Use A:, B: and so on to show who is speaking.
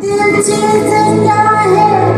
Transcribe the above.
A: दिल चीज क्या है